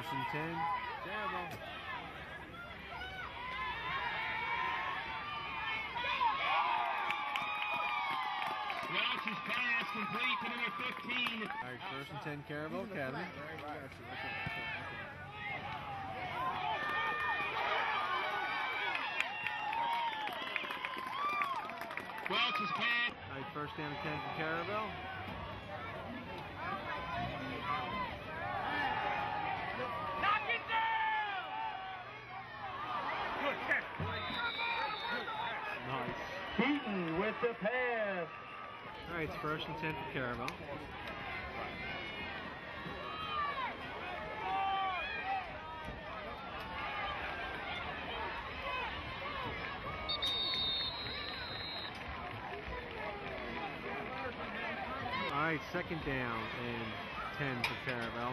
First and ten. Terrible. Welch's pass complete to number 15. All right, first and ten, Caravel Academy. Welch's pass. All right, first down and ten for Caravel. The pass. All right, it's first and ten for Caravel. All right, second down and ten for Caravel.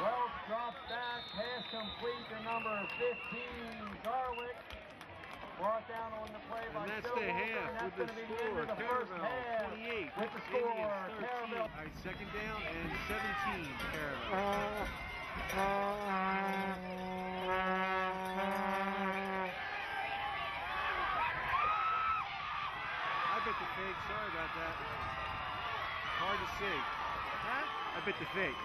Wells drops back, pass complete to number 15, Garlick. Brought down on the play by And that's Stillwater, the half and that's with the gonna be the score. the half 28. with the score. 13. All right, second down and 17 for I bit the fake. Sorry about that. Hard to see. Huh? I bit the fake.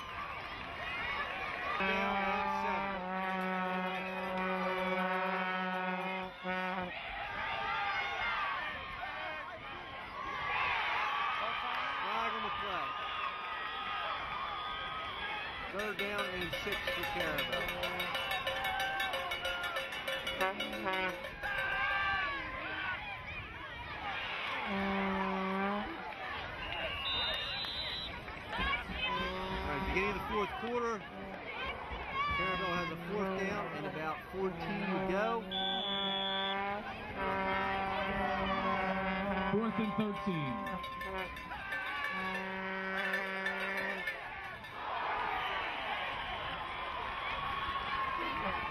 Third down and six for Caravel. Right, beginning of the fourth quarter. Caravel has a fourth down and about 14 to go. Fourth and 13.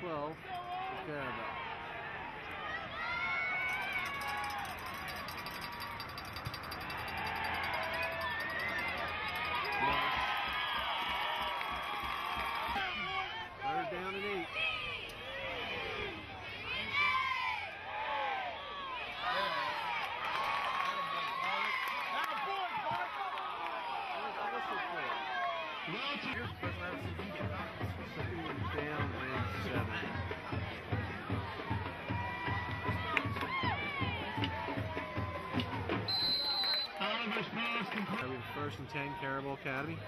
12 for Caravel. Third down and eight. Whistle first and ten, Caravel Academy?